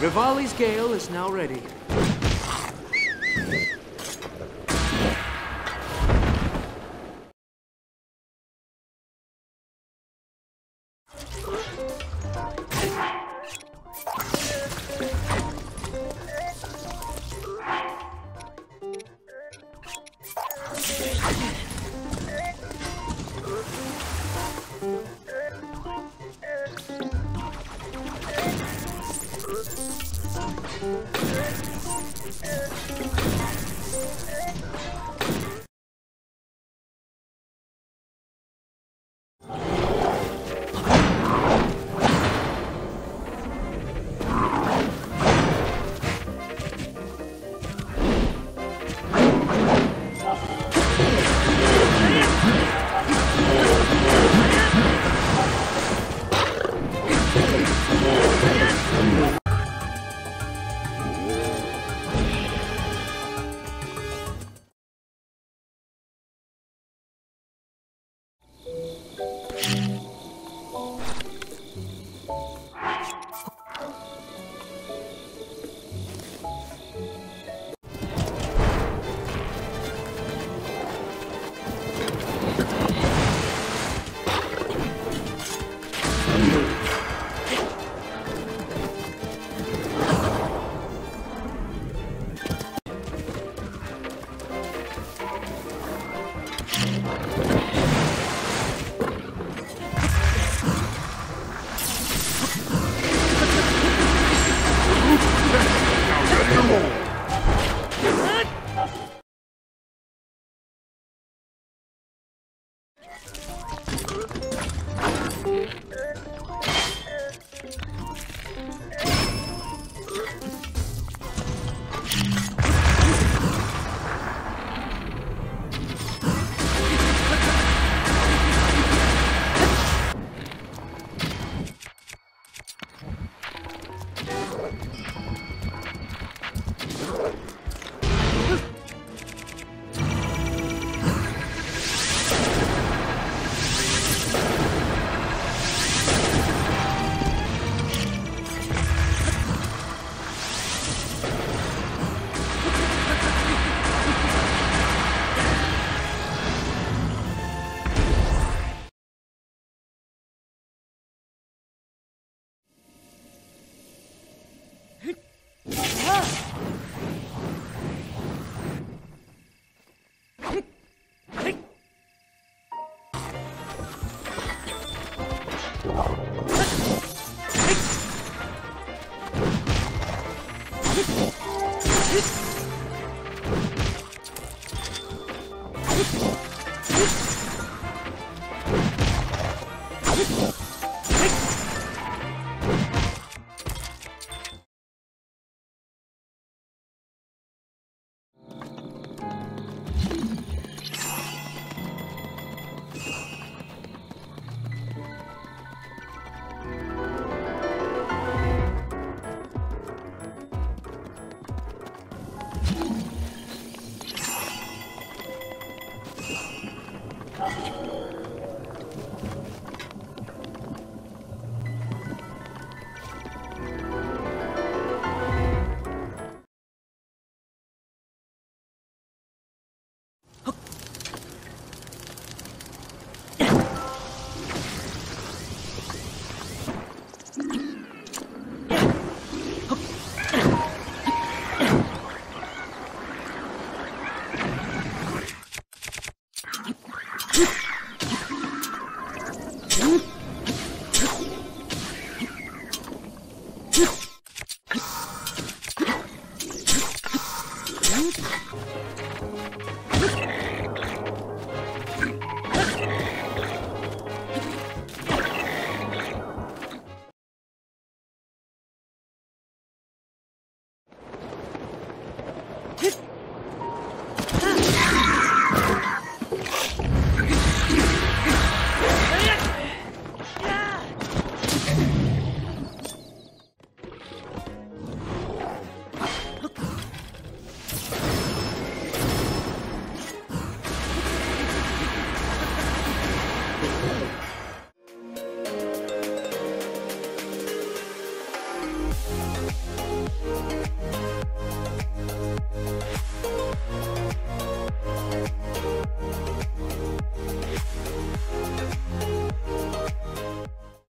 Revali's gale is now ready. なるほど。